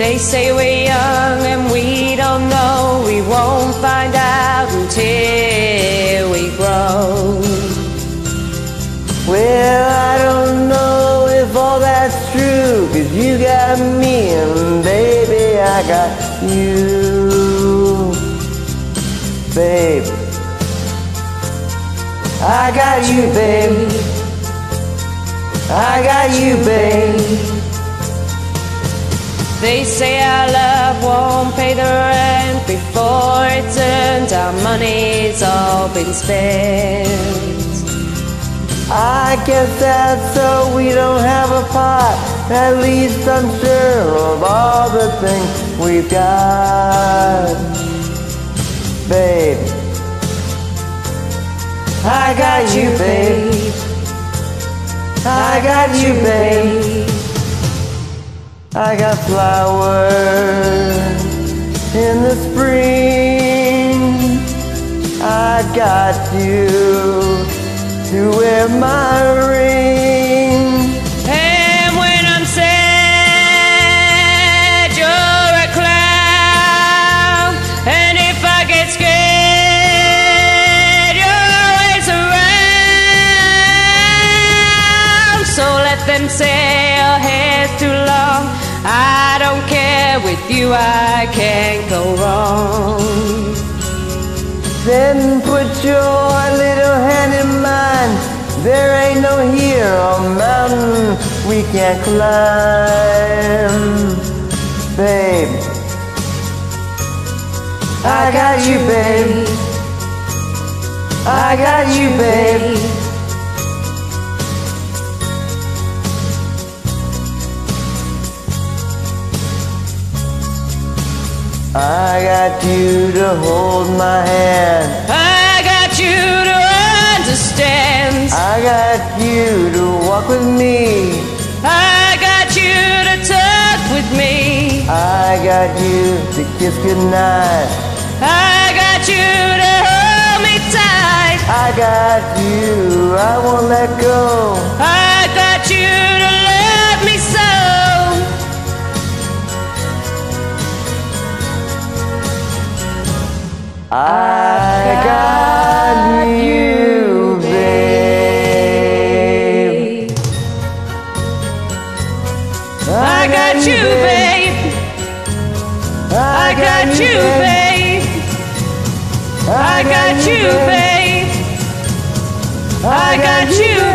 They say we're young and we don't know. We won't find out until we grow. Well, I don't know if all that's true, cause you got me and baby, I got you. Babe, I got you, babe. I got you, babe. They say our love won't pay the rent before it's earned. Our money's all been spent. I guess that's so we don't have a pot. At least I'm sure of all the things we've got. Babe, I got you, babe. I got you, babe. I got flowers in the spring. I got you to wear my ring. So let them say your hair's too long. I don't care, with you I can't go wrong. Then put your little hand in mine. There ain't no hill or mountain we can't climb. Babe, I got you, babe. I got you, babe. I got you to hold my hand. I got you to understand. I got you to walk with me. I got you to talk with me. I got you to kiss goodnight. I got you to hold me tight. I got you, I won't let go. I got you, babe. I got you, babe. I got you, babe. I got you, babe. I got you,